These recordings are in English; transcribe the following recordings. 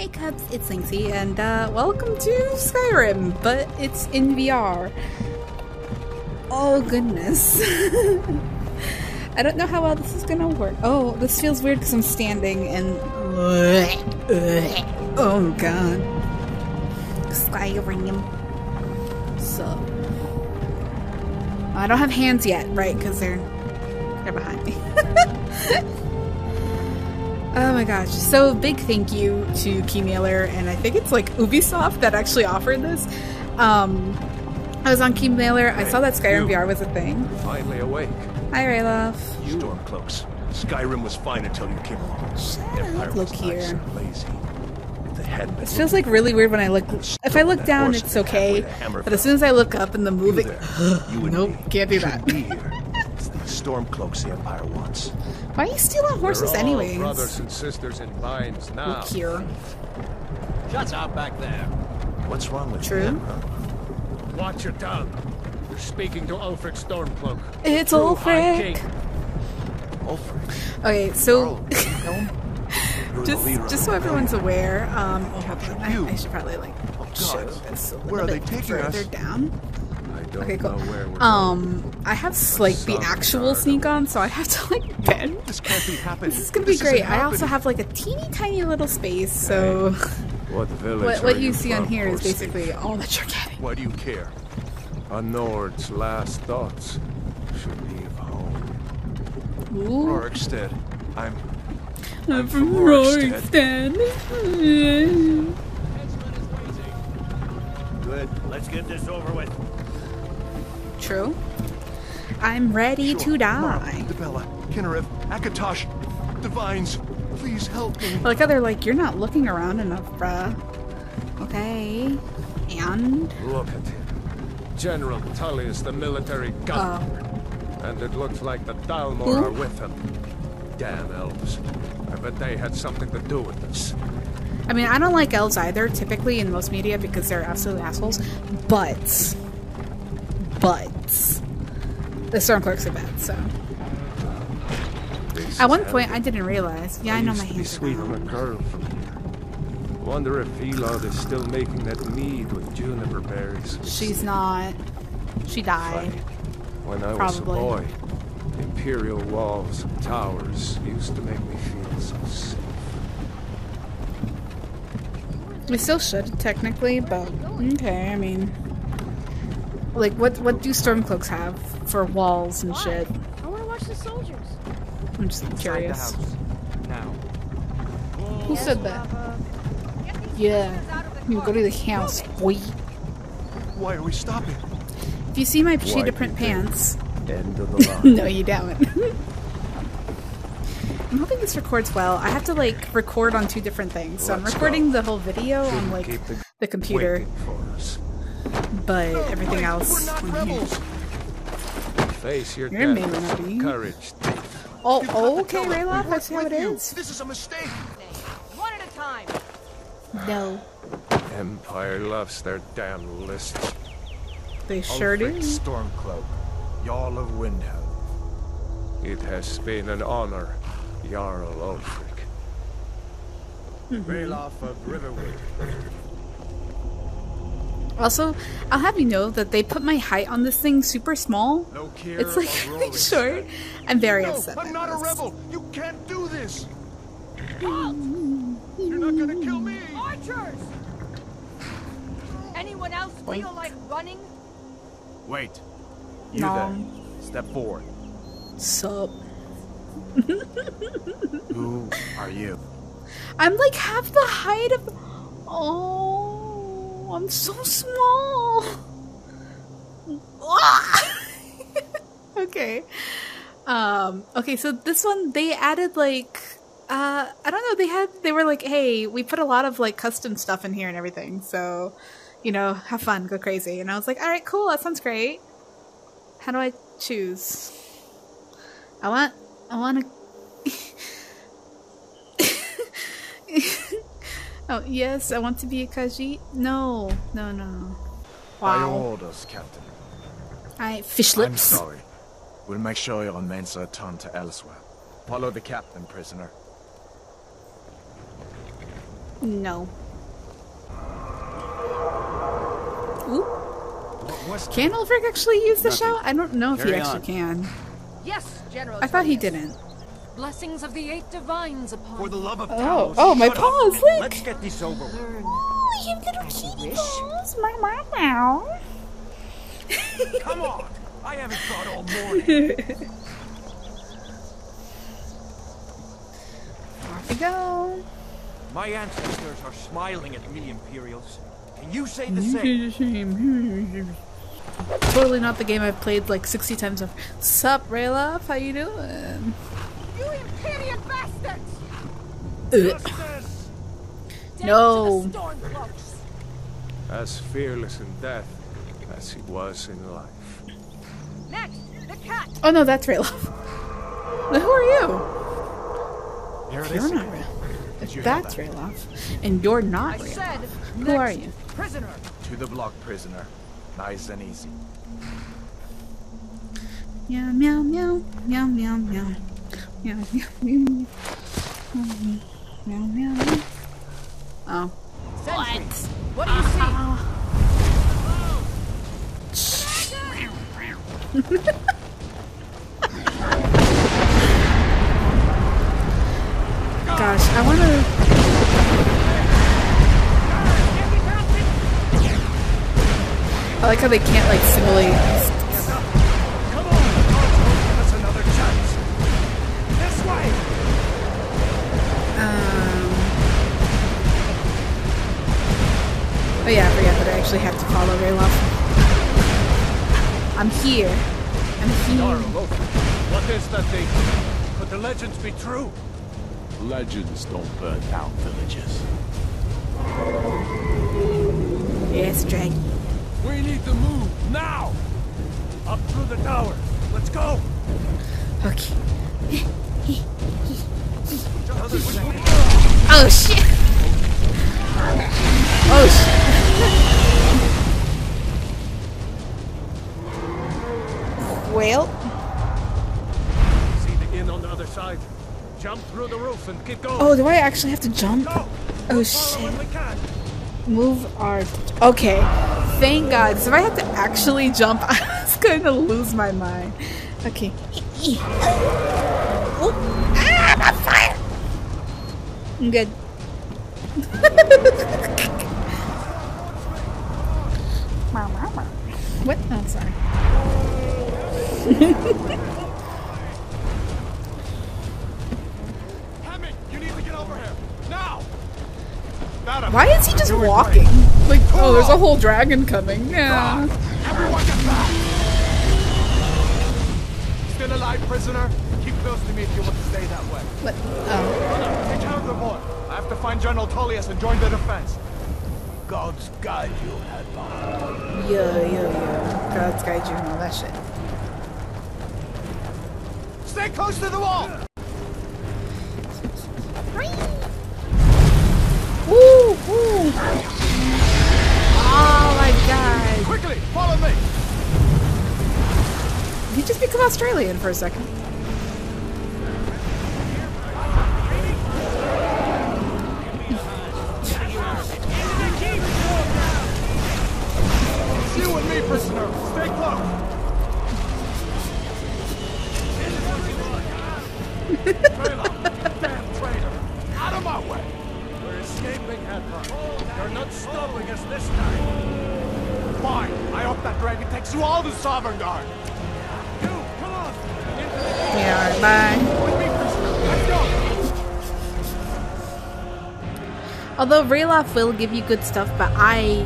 Hey Cubs, it's Lynxy, and uh, welcome to Skyrim, but it's in VR. Oh goodness. I don't know how well this is gonna work. Oh, this feels weird because I'm standing and. Oh god. Skyrim. So. I don't have hands yet, right? Because they're. they're behind me. Oh my gosh. So big thank you to Keymailer and I think it's like Ubisoft that actually offered this. Um I was on Keymailer, I saw that Skyrim VR was a thing. Finally awake. Hi Ralof. Stormcloaks. Skyrim was fine until you came along. Was look nice here. and lazy. If they hadn't It feels like really weird when I look if I look down it's okay. halfway to Hammerfell. But as soon as I look up in the you movie you Nope, can't do that. Stormcloaks the Empire wants. Why are you stealing horses We're all anyways? brothers and sisters in binds now. Look here. Shut up back there. What's wrong with True. them, huh? Watch your tongue. You're speaking to Ulfric Stormcloak. It's True High Ulfric. Ulfric. Okay, so Carl, you know? You're the just just so everyone's aware, um oh. I. I should probably like show God. this a little Where are they bit taking further us? down. Don't Okay, cool. know where we're Um, I have like the actual sneak on, so I have to like bend. This can't be happening. This is gonna be This great. I also have like a teeny tiny little space, so going. What village what what you you see on here is basically all that you're getting. Why do you care? A Nord's last thoughts should leave home. Ooh, Rorikstead. I'm. I'm I'm from from Rorikstead. Rorikstead. Good. Let's get this over with. True. I'm ready to die. Mara, Dibella, Kynareth, Akatosh, Divines, please help me. I like how they're like, you're not looking around enough, bruh. Okay. And Look at him. General Tullius, the military oh, governor. And it looks like the Thalmor Who? are with him. Damn elves. I bet they had something to do with this. I mean, I don't like elves either, typically in most media because they're absolute assholes. But, but the Stormcloaks are bad. So This at one point, hell. I didn't realize. Yeah, I, know my to be hands are sweet on a down. girl from here. Wonder if Elod is still making that mead with juniper berries. She's not. She died. Funny. When I was a Probably. boy, imperial walls and towers used to make me feel so safe. We still should technically, but okay. I mean, like, what what do Stormcloaks have for walls and shit? I want to watch the soldiers. I'm just curious. Now. Who said that? Yeah, you go to the house, boy. Why are we stopping? If you see my Why cheetah print pants, End of the line. no, you don't. I'm hoping this records well. I have to like record on two different things, so I'm recording go. the whole video on Shouldn't like the the computer, waiting for us. But everything Wait, else. We're not rebels. Face your You're death. maybe not be. Courage. Oh, You've oh, okay, tell them. We Ralof. I worked see how it you. is. This is a mistake. One at a time. No, Empire loves their damn lists. they sure do. Ulfric Stormcloak, Jarl of Windhelm. It has been an honor, Jarl Ulfric. Ralof of Riverwood. Also, I'll have you know that they put my height on this thing super small. No care It's like really short. I'm very No, upset. I'm not a rebel. You can't do this. You're not gonna kill me. Archers! Anyone else feel like running? Wait. You No. there. Step forward. Sup? Who are you? I'm like half the height of. Oh, I'm so small. okay. Um. Okay. So this one they added like. Uh, I don't know. They had. They were like, "Hey, we put a lot of like custom stuff in here and everything. So, you know, have fun, go crazy." And I was like, "All right, cool. That sounds great." How do I choose? I want. I want to. oh yes, I want to be a Khajiit. No, no, no. By your Wow. orders, Captain. I fish lips. I'm sorry. We'll make sure your men are turned to elsewhere. Follow the captain, prisoner. No. Ooh. What was Can Ulfric actually use the Nothing. shout? I don't know if he actually on. can. Yes, General. I thought he didn't. Blessings of the eight divines upon For the love of Oh, Talos, oh, my shut up. paws, look! Let's get this over with. Learn Oh, you little as you kitty wish. paws. My, meow, now. Come on! I haven't thought all morning. Off we go. My ancestors are smiling at me, Imperials. Can you say the same? Totally not the game I've played like 60 times over. Sup, Ralof? How you doing? You Imperial bastards! Ugh. Justice! Down No. To the Stormcloaks. As fearless in death as he was in life. Next, the cat. Oh no, that's Ralof. Who are you? Here it You're not Ralof. Did you hear That's that? Ralof. And you're not Ralof. Who are you? Prisoner. To the block, prisoner. Nice and easy. Meow, meow, meow, meow, meow, meow. Meow, meow, meow. Meow, meow, meow. Oh. Sentry. What do you see? Gosh, I wanna. I like how they can't like simulate. Actually have to follow Ralof. I'm here. I'm here. What is that thing? Could the legends be true? Legends don't burn down villages. Yes, Dragon. We need to move, now! Up through the tower. Let's go! Okay. Oh shit! Oh shit. Oh, Well, See the inn on the other side. Jump through the roof and keep going. oh, do I actually have to jump? Go! Oh shit. Move our. Okay. Thank God. Because if I had to actually jump, I was going to lose my mind. Okay. Oh. Ah, I'm fire! I'm good. what? Oh, sorry. Haming, you need to get over here. Now! Got. Why is he just walking? Like, oh, there's a whole dragon coming. Yeah. Everyone get back! Still alive, prisoner? Keep close to me if you want to stay that way. What? Oh. Take care of the boy. I have to find General Tullius and join the defense. Gods guide you, Hadvar. Yeah, yeah, yeah. God's guide you and all that shit. Stay close to the wall! Woo! Woo! Oh my god. Quickly, follow me! You just become Australian for a second? You and me, prisoner. Traitor! Damn traitor! Out of my way! We're escaping, Hadvar. You're not stopping us this time. Fine. I hope that dragon takes you all to Sovngarde. You, come on! Yeah, alright, bye. Although Ralof will give you good stuff, but I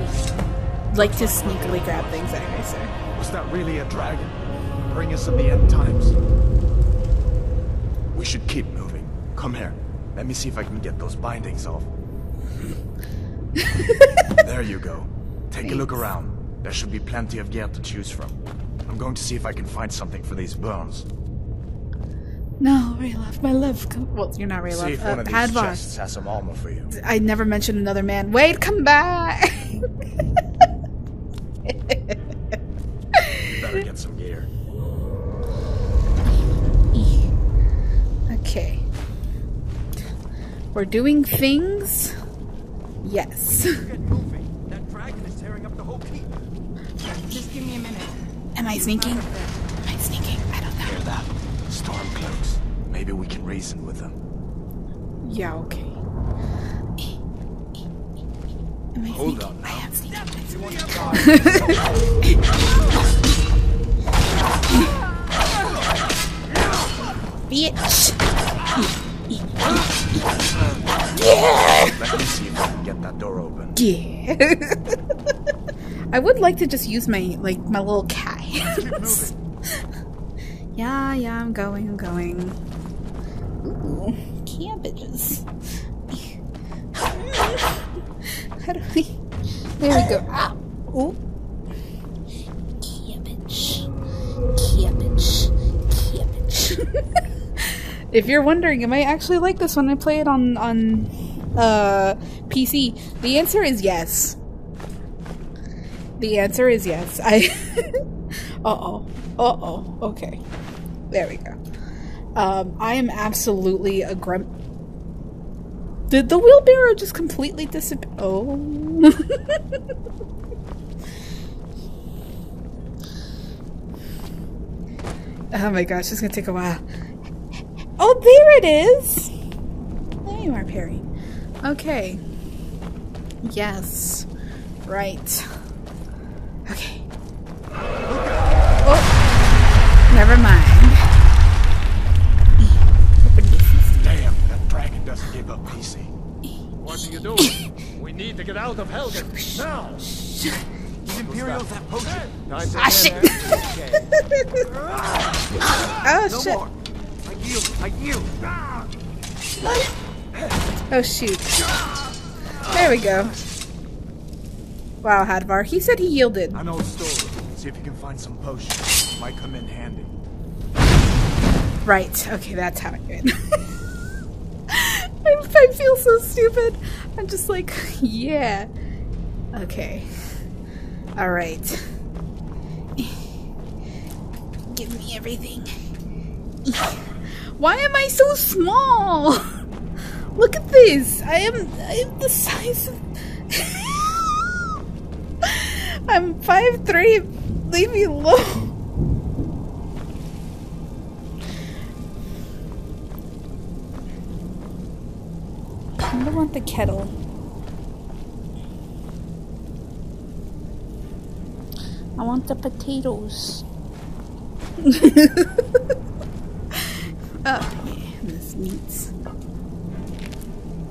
like to sneakily grab things anyway, so. Was that really a dragon? Bring us in the end times. We should keep moving. Come here. Let me see if I can get those bindings off. there you go. Take a look around. There should be plenty of gear to choose from. I'm going to see if I can find something for these burns. No, Ralof, my love. Come- well, you're not See Ralof. if Uh, one of these Hadvar. chests has some armor for you. I never mentioned another man. Wait, come back! You better get some gear. okay. We're doing things. Yes. That dragon is tearing up the whole keep. Just give me a minute. Am I sneaking? Am I sneaking? I don't know. Hear that? Storm cloaks. Maybe we can reason with them. Yeah, okay. Am I Hold sneaking? on I now. am sneaking. Bitch. Let me see if I can get that door open. Yeah. I would like to just use my like my little cat hands. yeah, yeah, I'm going, I'm going. Ooh, cabbages. How do I? There we go. Ah, ooh. Cabbage, cabbage, cabbage. if you're wondering, am I actually like this when I play it on on uh, PC? The answer is yes. The answer is yes. I. uh oh. Uh oh. Okay. There we go. Um, I am absolutely a grump. Did the wheelbarrow just completely disappear? Oh. oh my gosh, it's gonna take a while. Oh, there it is! There you are, Perry. Okay. Yes. Right. Okay. Oh. Never mind. Open. Damn, that dragon doesn't give up easy. What are you doing? we need to get out of Helgen now. These Imperials have potion. Time Ah, shit. oh, No shit. more. I yield. I yield. Oh, shoot. There we go. Wow, Hadvar. He said he yielded. I know a story. See if you can find some potion. Might come in handy. Right. Okay, that's how it did. I, I feel so stupid. I'm just like, yeah. Okay. All right. Give me everything. Why am I so small? Look at this. I am I am the size of I'm five three. Leave me alone. I don't want the kettle. I want the potatoes. oh, yeah, this meats.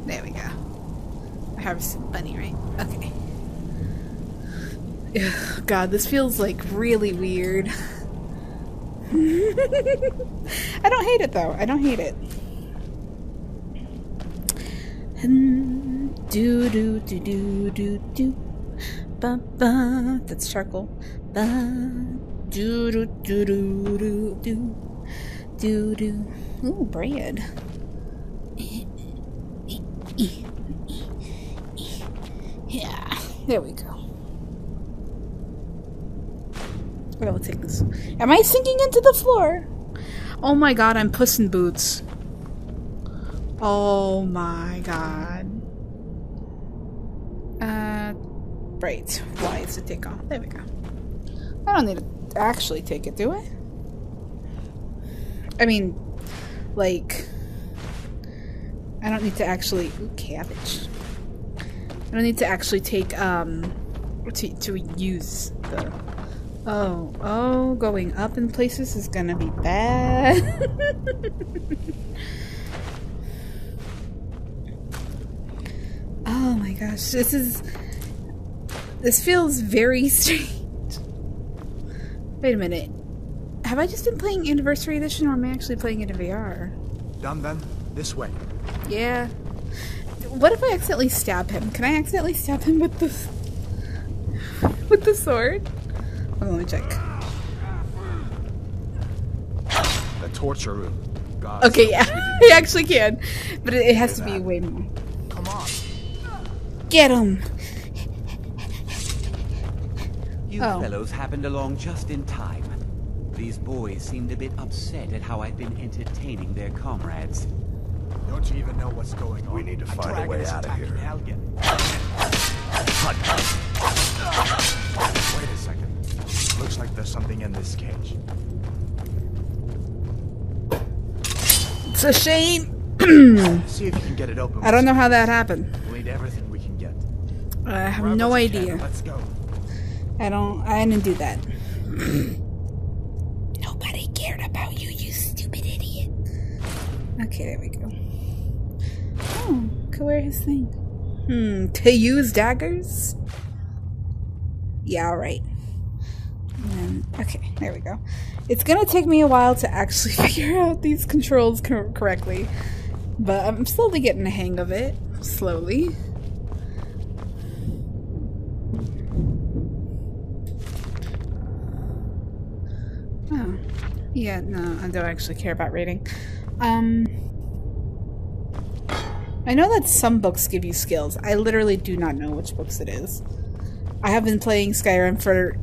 There we go. I harvested bunny, right? Okay. Ugh, God, this feels like really weird. I don't hate it though. I don't hate it. Do do do do do do. Ba ba. That's charcoal. Ba. Do do do do do do. Do do. Ooh, bread. Yeah. There we go. I will take this. Am I sinking into the floor? Oh my god, I'm Puss in Boots. Oh my god. Uh, right. Why is it take off? There we go. I don't need to actually take it, do I? I mean, like, I don't need to actually. Ooh, cabbage. I don't need to actually take, um, to, to use the. Oh, oh, going up in places is gonna be bad. oh my gosh, this is. This feels very strange. Wait a minute. Have I just been playing Anniversary Edition or am I actually playing it in VR? Done then? This way. Yeah. What if I accidentally stab him? Can I accidentally stab him with the with the sword? Oh, let me check. The torture room. God, Okay, yeah, he actually can, but it, it has to be way more. Come on. Get him! You Oh. fellows happened along just in time. These boys seemed a bit upset at how I've been entertaining their comrades. Don't you even know what's going on? We need to find a way out of here. Helgen. Wait a second. Looks like there's something in this cage. It's a shame. See if you can get it open. I don't know how that happened. We'll need everything we can get. I have Grab no us a can idea. and Let's go. I don't. I didn't do that. Nobody cared about you, you stupid idiot. Okay, there we go. Could wear his thing. Hmm, to use daggers? Yeah, alright. Okay, there we go. It's gonna take me a while to actually figure out these controls cor- correctly, but I'm slowly getting the hang of it. Slowly. Oh. Yeah, no, I don't actually care about rating. Um I know that some books give you skills. I literally do not know which books it is. I have been playing Skyrim for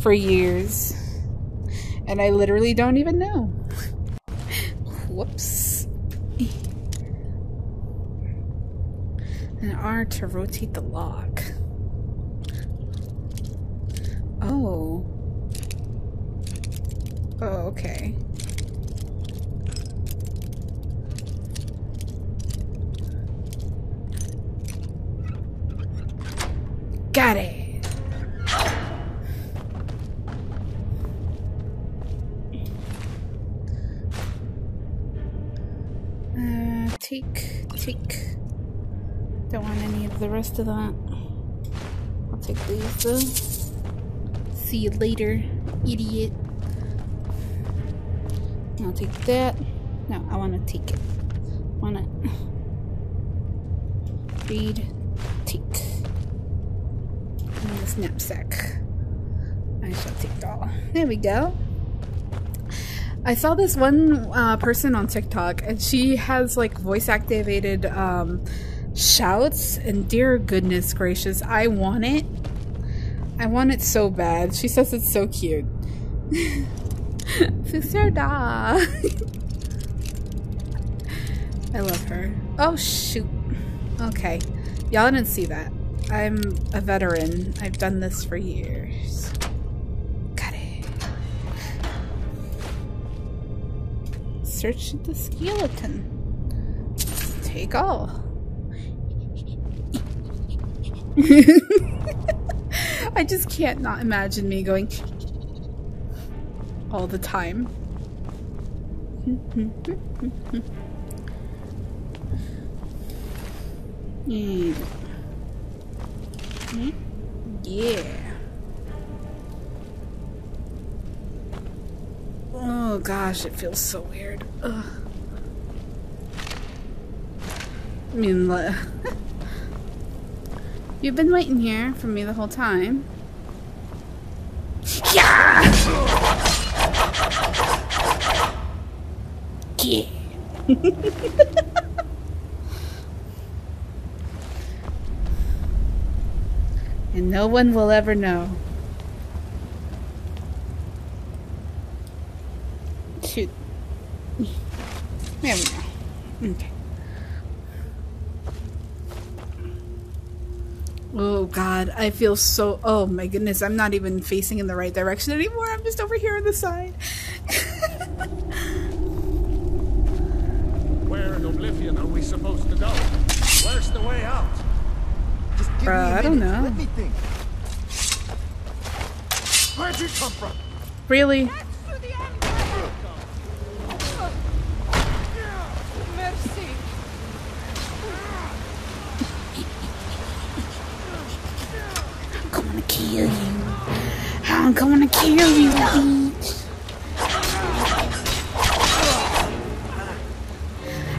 for years. And I literally don't even know. Whoops. And R to rotate the lock. Oh. Oh, okay. Don't want any of the rest of that. I'll take these though. See you later, idiot. I'll take that. No, I want to take it. Want to read, take. And this knapsack. I shall take it all. There we go. I saw this one uh, person on TikTok, and she has like voice activated um, shouts. And dear goodness gracious, I want it. I want it so bad. She says it's so cute. Sister Da. I love her. Oh shoot. Okay. Y'all didn't see that. I'm a veteran. I've done this for years. Got it. Search the skeleton. Take all. I just can't not imagine me going all the time. Mm. Yeah. Oh gosh, it feels so weird. Ugh. I mean, you've been waiting here for me the whole time. Yeah. Yeah. and no one will ever know. Shoot. There we go. Okay. Oh god, I feel so. Oh my goodness, I'm not even facing in the right direction anymore. I'm just over here on the side. Where in Oblivion are we supposed to go? Where's the way out? Just give Bruh, me a I don't know. Let me think. Where'd you come from? really? Kill you. I'm gonna kill you, bitch.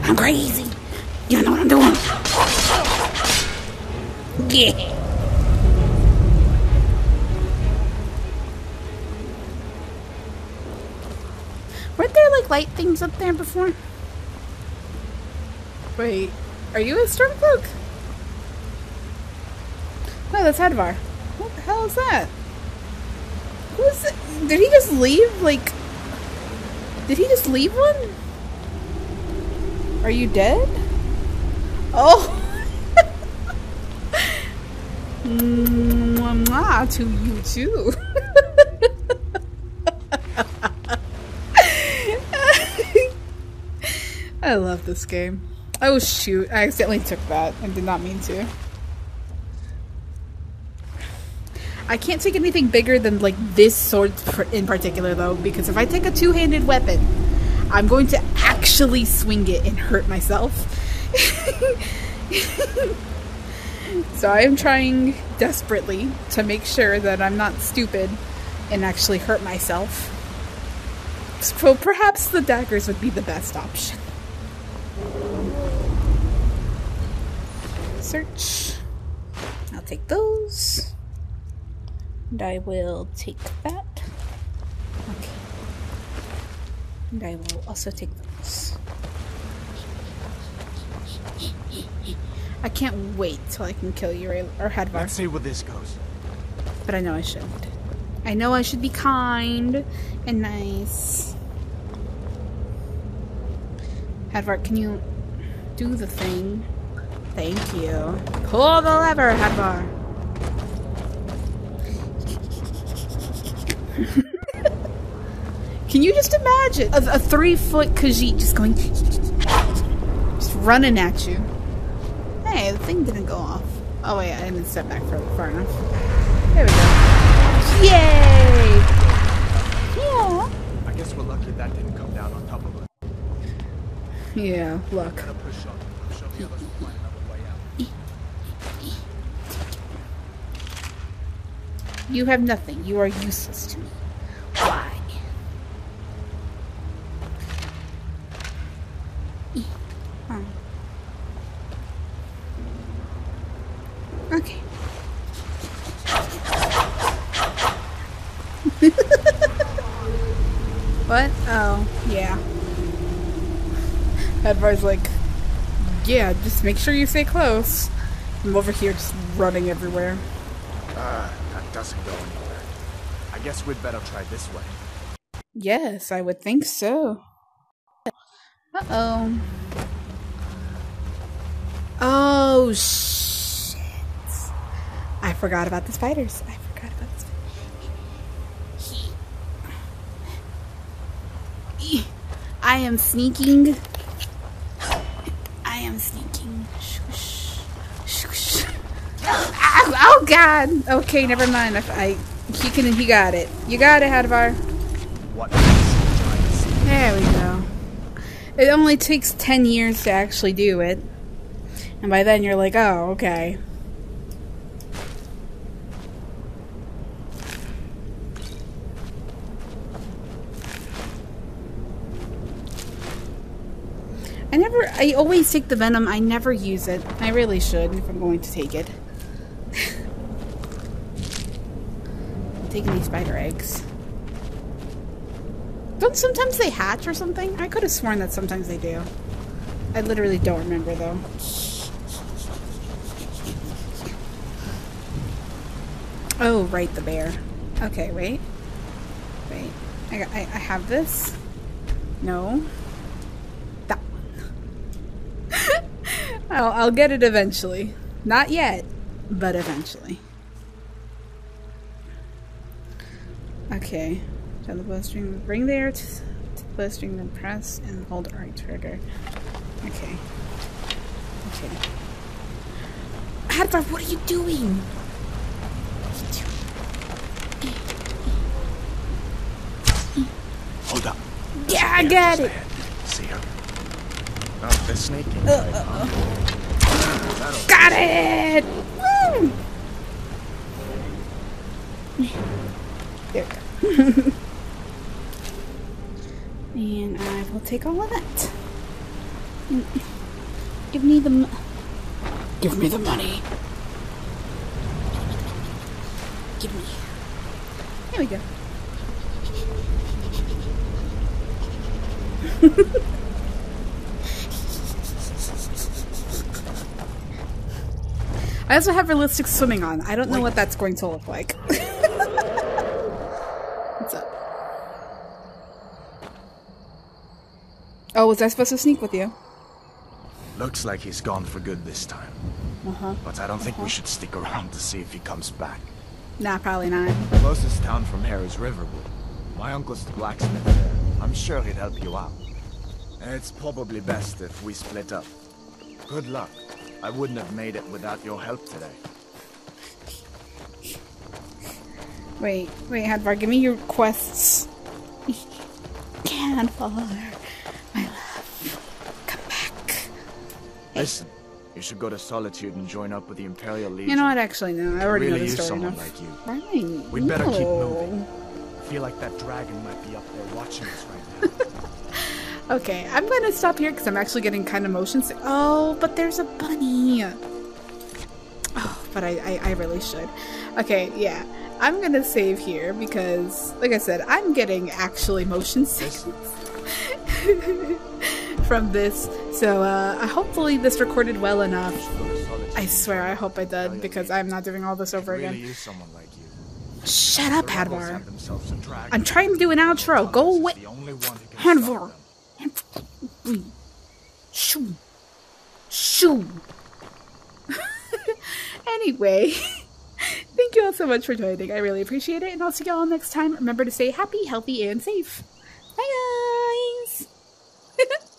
I'm crazy. You know what I'm doing. Yeah. Weren't there like light things up there before? Wait, are you a Stormcloak? No, that's Hadvar. Hell is that? Who's it? Did he just leave? Like, did he just leave one? Are you dead? Oh. Mwah, to you too. I love this game. Oh shoot, I accidentally took that and did not mean to. I can't take anything bigger than like this sword in particular though, because if I take a two-handed weapon, I'm going to actually swing it and hurt myself. so I am trying desperately to make sure that I'm not stupid and actually hurt myself. So perhaps the daggers would be the best option. Search. I'll take those. And I will take that. Okay. And I will also take those. I can't wait till I can kill you or, or Hadvar. Let's see where this goes. But I know I shouldn't. I know I should be kind and nice. Hadvar, can you do the thing? Thank you. Pull the lever, Hadvar. Can you just imagine a, a three foot Khajiit just going, just running at you? Hey, the thing didn't go off. Oh wait, I didn't step back far, enough. There we go. Yay! Yeah. I guess we're lucky that didn't come down on top of us. Yeah, luck. Gotta push on. I'm sure the others will find another way out. You have nothing. You are useless to me. Why? Oh. Okay. what? Oh, yeah. Hadvar's like, yeah, just make sure you stay close. I'm over here just running everywhere. Uh, that doesn't go anywhere. I guess we'd better try this way. Yes, I would think so. Uh oh. Oh shit! I forgot about the spiders. I forgot about the spiders. I am sneaking. I am sneaking. Shush. Shush. Ow, oh god! Okay, never mind. If I he can he got it. You got it, Hadvar. What else? Try to see. There we go. It only takes 10 years to actually do it. And by then you're like, oh, okay. I never, I always take the venom. I never use it. I really should if I'm going to take it. Taking these spider eggs. Don't sometimes they hatch or something? I could have sworn that sometimes they do. I literally don't remember though. Oh, right, the bear. Okay, wait. Wait. I, got, I, I have this. No. That one. I'll, I'll get it eventually. Not yet, but eventually. Okay. Tell the bowstring bring there to, to the bowstring, then press and hold right trigger. Okay. Okay. Hadvar, what are you doing? Hold up. Yeah, I got it. See her? Oh, they're snaking. Got it! Woo! There take all of that. Give me the Give me the money. Give me. There we go. I also have realistic swimming on. I don't know what that's going to look like. What's up? Oh, was I supposed to sneak with you? Looks like he's gone for good this time. Uh-huh. But I don't think we should stick around to see if he comes back. Nah, probably not. The closest town from here is Riverwood. My uncle's the blacksmith there. I'm sure he'd help you out. It's probably best if we split up. Good luck. I wouldn't have made it without your help today. Wait, wait, Hadvar, give me your quests. Hadvar, my love, come back. Listen, you should go to Solitude and join up with the Imperial Legion. You know what? Actually, no. I already really know the use story someone enough. like you. Right. We'd better keep moving. I feel like that dragon might be up there watching us right now. Okay, I'm gonna stop here because I'm actually getting kind of motion sick. Oh, but there's a bunny. Oh, but I, I, I really should. Okay, yeah. I'm gonna save here because, like I said, I'm getting actually motion sick from this. So, uh, hopefully this recorded well enough. I swear, I hope I did because I'm not doing all this over again. Shut up, Hadvar. I'm trying to do an outro. Go away. Hadvar. Shoo. Shoo. anyway, thank you all so much for joining. I really appreciate it, and I'll see you all next time. Remember to stay happy, healthy, and safe.